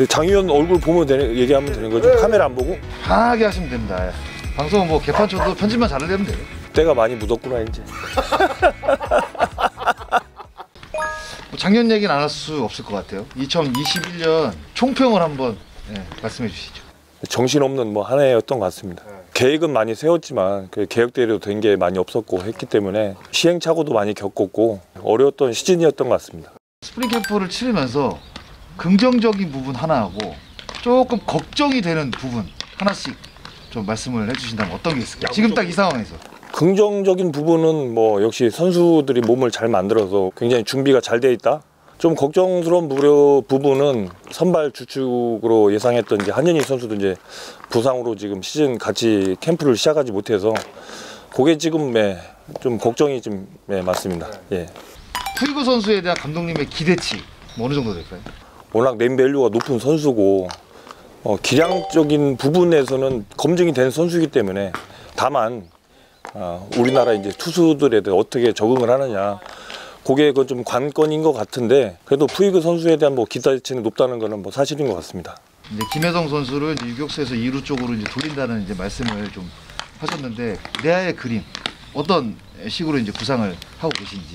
근데 장 의원 얼굴 보면 되는, 얘기하면 되는 거죠? 카메라 안 보고? 편하게 하시면 됩니다. 예. 방송은 뭐 개판 쳐도 편집만 잘하면 돼요. 때가 많이 묻었구나 이제. 뭐 작년 얘기는 안 할 수 없을 것 같아요. 2021년 총평을 한번 예, 말씀해 주시죠. 정신없는 뭐 한 해였던 것 같습니다. 네. 계획은 많이 세웠지만 그 계획대로 된 게 많이 없었고 했기 때문에 시행착오도 많이 겪었고 어려웠던 시즌이었던 것 같습니다. 스프링 캠프를 치르면서 긍정적인 부분 하나하고 조금 걱정이 되는 부분 하나씩 좀 말씀을 해주신다면 어떤 게 있을까요? 지금 딱 이 상황에서 긍정적인 부분은 뭐 역시 선수들이 몸을 잘 만들어서 굉장히 준비가 잘 돼 있다. 좀 걱정스러운 무려 부분은 선발 주축으로 예상했던 이제 한현희 선수도 이제 부상으로 지금 시즌 같이 캠프를 시작하지 못해서 그게 지금 예, 좀 걱정이 좀 예, 맞습니다. 예. 푸이그 선수에 대한 감독님의 기대치 뭐 어느 정도 될까요? 워낙 네임밸류가 높은 선수고 어, 기량적인 부분에서는 검증이 된 선수이기 때문에 다만 어, 우리나라 이제 투수들에 대해 어떻게 적응을 하느냐 그게 그좀 관건인 것 같은데 그래도 푸이그 선수에 대한 뭐 기대치는 높다는 거는 뭐 사실인 것 같습니다. 이제 김혜성 선수를 이제 유격수에서 2루 쪽으로 이제 돌린다는 이제 말씀을 좀 하셨는데 내야의 그림 어떤 식으로 이제 구상을 하고 계신지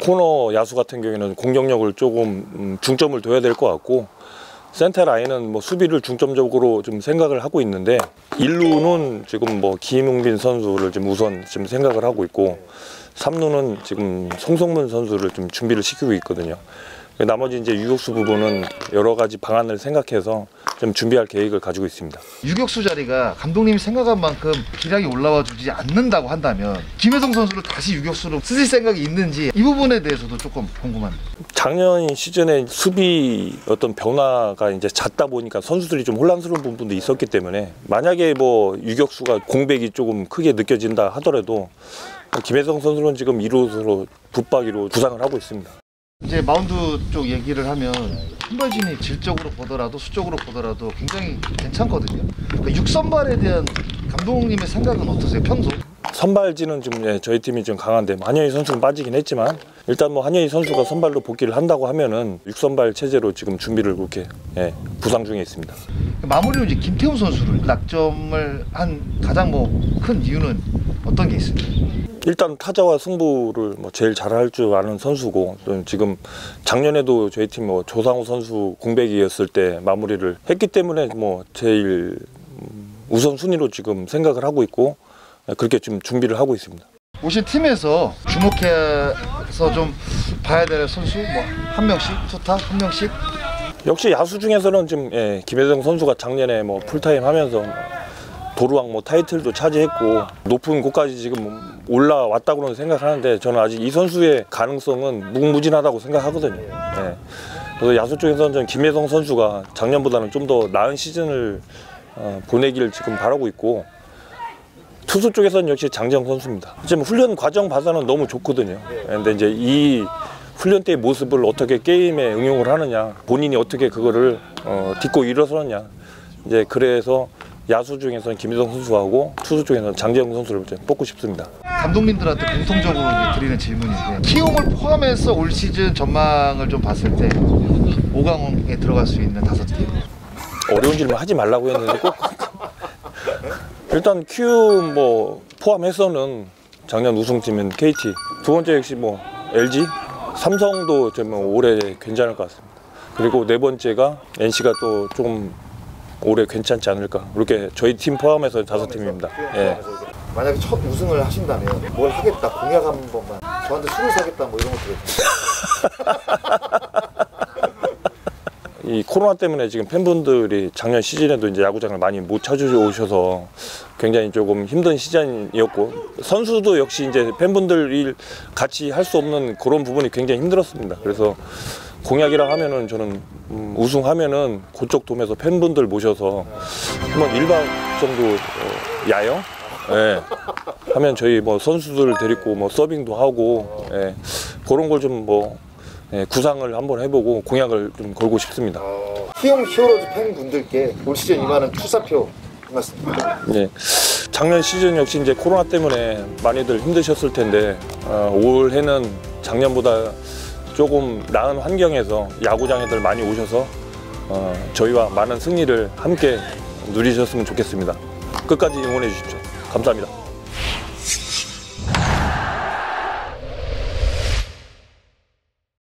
코너 야수 같은 경우에는 공격력을 조금 음, 중점을 둬야 될 것 같고 센터 라인은 뭐 수비를 중점적으로 좀 생각을 하고 있는데 일루는 지금 뭐 김웅빈 선수를 지금 우선 지금 생각을 하고 있고 삼루는 지금 송성문 선수를 좀 준비를 시키고 있거든요. 나머지 이제 유격수 부분은 여러 가지 방안을 생각해서 좀 준비할 계획을 가지고 있습니다. 유격수 자리가 감독님이 생각한 만큼 기량이 올라와 주지 않는다고 한다면 김혜성 선수를 다시 유격수로 쓰실 생각이 있는지 이 부분에 대해서도 조금 궁금합니다. 작년 시즌에 수비 어떤 변화가 이제 잦다 보니까 선수들이 좀 혼란스러운 부분도 있었기 때문에 만약에 뭐 유격수가 공백이 조금 크게 느껴진다 하더라도 김혜성 선수는 지금 1루수로 붙박이로 부상을 하고 있습니다. 이제 마운드 쪽 얘기를 하면 선발진이 질적으로 보더라도 수적으로 보더라도 굉장히 괜찮거든요. 그러니까 육선발에 대한 감독님의 생각은 어떠세요? 평소? 선발진은 좀 예, 저희 팀이 좀 강한데 뭐 한현희 선수는 빠지긴 했지만 일단 뭐 한현희 선수가 선발로 복귀를 한다고 하면은 육선발 체제로 지금 준비를 그렇게 예, 구상 중에 있습니다. 마무리로 이제 김태훈 선수를 낙점을 한 가장 뭐 큰 이유는 어떤 게 있습니까? 일단 타자와 승부를 뭐 제일 잘할 줄 아는 선수고 또 지금 작년에도 저희 팀 뭐 조상우 선수 공백이었을 때 마무리를 했기 때문에 뭐 제일 우선 순위로 지금 생각을 하고 있고 그렇게 좀 준비를 하고 있습니다. 오실 팀에서 주목해서 좀 봐야 될 선수 뭐 한 명씩 투타 한 명씩 역시 야수 중에서는 지금 예, 김혜정 선수가 작년에 뭐 풀타임 하면서 도루왕 뭐 타이틀도 차지했고 높은 곳까지 지금 올라왔다고는 생각하는데 저는 아직 이 선수의 가능성은 무궁무진하다고 생각하거든요. 예. 그래서 야수 쪽에서는 김혜성 선수가 작년보다는 좀 더 나은 시즌을 어, 보내기를 지금 바라고 있고 투수 쪽에서는 역시 장정 선수입니다. 지금 훈련 과정 봐서는 너무 좋거든요. 근데 이제 이 훈련 때의 모습을 어떻게 게임에 응용을 하느냐, 본인이 어떻게 그거를 어, 딛고 일어서느냐. 이제 그래서 야수 중에서는 김희성 선수하고 투수 중에서는 장재영 선수를 좀 뽑고 싶습니다. 감독님들한테 공통적으로 드리는 질문인데 키움을 포함해서 올 시즌 전망을 좀 봤을 때 5강에 들어갈 수 있는 다섯 팀 어려운 질문 하지 말라고 했는데 꼭 일단 키움 뭐 포함해서는 작년 우승팀은 KT 두 번째 역시 뭐 LG 삼성도 좀 올해 괜찮을 것 같습니다. 그리고 네 번째가 NC가 또 조금 올해 괜찮지 않을까 이렇게 저희 팀 포함해서 다섯 팀입니다. 예. 만약에 첫 우승을 하신다면 뭘 하겠다 공약 한 번만 저한테 술을 사겠다 뭐 이런 것들 이 코로나 때문에 지금 팬분들이 작년 시즌에도 이제 야구장을 많이 못 찾아오셔서 굉장히 조금 힘든 시즌이었고 선수도 역시 이제 팬분들이 같이 할 수 없는 그런 부분이 굉장히 힘들었습니다. 그래서 공약이라 하면은 저는 음, 우승하면은 그쪽 돔에서 팬분들 모셔서 한번 1박 정도 어, 야영 예. 하면 저희 뭐 선수들 데리고 뭐 서빙도 하고 예. 그런 걸 좀뭐 예, 구상을 한번 해보고 공약을 좀 걸고 싶습니다. 키움 히어로즈 팬분들께 올 시즌 임하는 투사표 맞습니다. 예. 작년 시즌 역시 이제 코로나 때문에 많이들 힘드셨을 텐데 어, 올해는 작년보다 조금 나은 환경에서 야구장에들 많이 오셔서 어, 저희와 많은 승리를 함께 누리셨으면 좋겠습니다. 끝까지 응원해 주십시오. 감사합니다.